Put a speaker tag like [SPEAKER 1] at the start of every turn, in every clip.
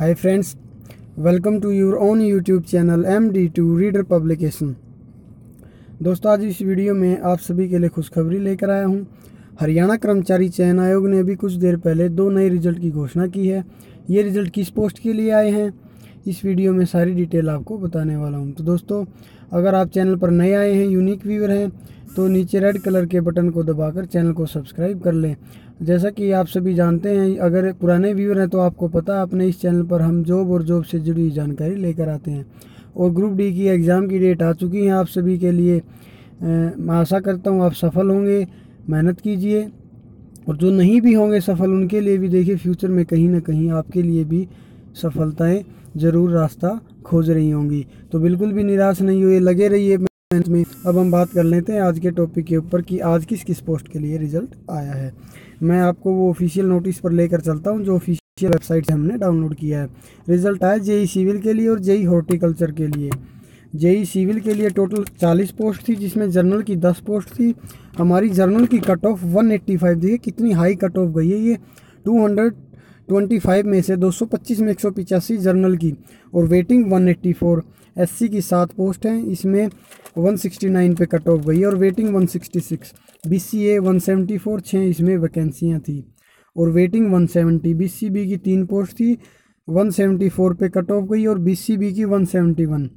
[SPEAKER 1] Hi friends welcome to your own YouTube channel M D two reader publication दोस्तों, आज इस video में आप सभी के लिए खुशखबरी लेकर आया हूँ। हरियाणा कर्मचारी चयन आयोग ने अभी कुछ देर पहले दो नए रिज़ल्ट की घोषणा की है। ये रिज़ल्ट किस पोस्ट के लिए आए हैं? इस वीडियो में सारी डिटेल आपको बताने वाला हूँ। तो दोस्तों, अगर आप चैनल पर नए आए हैं, यूनिक व्यूअर हैं तो नीचे रेड कलर के बटन को दबाकर चैनल को सब्सक्राइब कर लें। जैसा कि आप सभी जानते हैं, अगर पुराने व्यूअर हैं तो आपको पता है, अपने इस चैनल पर हम जॉब और जॉब से जुड़ी जानकारी लेकर आते हैं। और ग्रुप डी की एग्ज़ाम की डेट आ चुकी है आप सभी के लिए। मैं आशा करता हूँ आप सफल होंगे, मेहनत कीजिए, और जो नहीं भी होंगे सफल, उनके लिए भी देखिए, फ्यूचर में कहीं ना कहीं आपके लिए भी सफलताएँ ज़रूर रास्ता खोज रही होंगी। तो बिल्कुल भी निराश नहीं हुए, लगे रहिए में। अब हम बात कर लेते हैं आज के टॉपिक के ऊपर कि आज किस किस पोस्ट के लिए रिज़ल्ट आया है। मैं आपको वो ऑफिशियल नोटिस पर लेकर चलता हूँ, जो ऑफिशियल वेबसाइट से हमने डाउनलोड किया है। रिज़ल्ट आया जेई सिविल के लिए और जेई हॉर्टिकल्चर के लिए। जेई सिविल के लिए टोटल 40 पोस्ट थी, जिसमें जर्नल की 10 पोस्ट थी। हमारी जर्नल की कट ऑफ़ 185 देखिए कितनी हाई कट ऑफ़ गई है ये? 225 में से 225 में एक जर्नल की और वेटिंग 184 एससी की सात पोस्ट हैं। इसमें 169 पे कट ऑफ़ गई और वेटिंग 166 बीसीए 174 छः इसमें वैकेंसियाँ थी। और वेटिंग 170 बीसीबी की तीन पोस्ट थी 174 पे कट ऑफ़ गई और बीसीबी की 171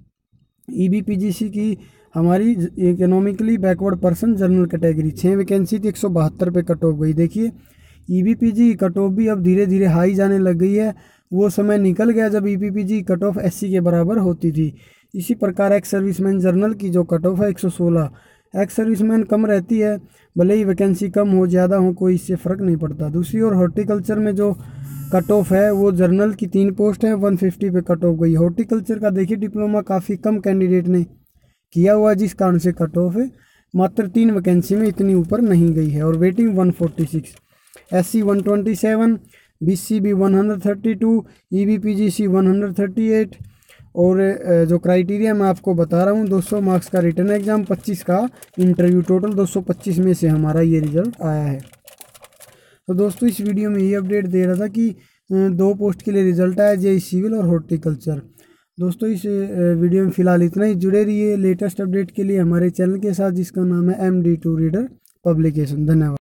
[SPEAKER 1] ईबीपीजीसी की हमारी economically backward person general category छः वैकेंसी थी, एक पे कट ऑफ़ गई। देखिए ईबीपीजी की कट ऑफ़ भी अब धीरे धीरे हाई जाने लग गई है। वो समय निकल गया जब ईपीपीजी कट ऑफ़ एससी के बराबर होती थी। इसी प्रकार एक्स सर्विसमैन जर्नल की जो कट ऑफ़ है 116 एक्स सर्विसमैन कम रहती है, भले ही वैकेंसी कम हो, ज़्यादा हो, कोई इससे फ़र्क नहीं पड़ता। दूसरी ओर हॉर्टिकल्चर में जो कट ऑफ़ है, वो जर्नल की तीन पोस्ट है 150 पे कट ऑफ़ गई। हॉर्टिकल्चर का देखिए डिप्लोमा काफ़ी कम कैंडिडेट ने किया हुआ जिस कारण से कट ऑफ़ मात्र तीन वैकेंसी में इतनी ऊपर नहीं गई है, और waiting 146 S C one twenty seven B C B one hundred thirty two E B P G C one hundred thirty eight और जो क्राइटेरिया मैं आपको बता रहा हूँ 200 मार्क्स का रिटर्न एग्ज़ाम 25 का इंटरव्यू टोटल 225 में से हमारा ये रिज़ल्ट आया है। तो दोस्तों, इस वीडियो में ये अपडेट दे रहा था कि दो पोस्ट के लिए रिज़ल्ट आया जे सिविल और हॉर्टिकल्चर दोस्तों, इस वीडियो में फ़िलहाल इतना ही, जुड़े रहिए लेटेस्ट अपडेट के लिए हमारे चैनल के साथ, जिसका नाम है M D two reader publication धन्यवाद।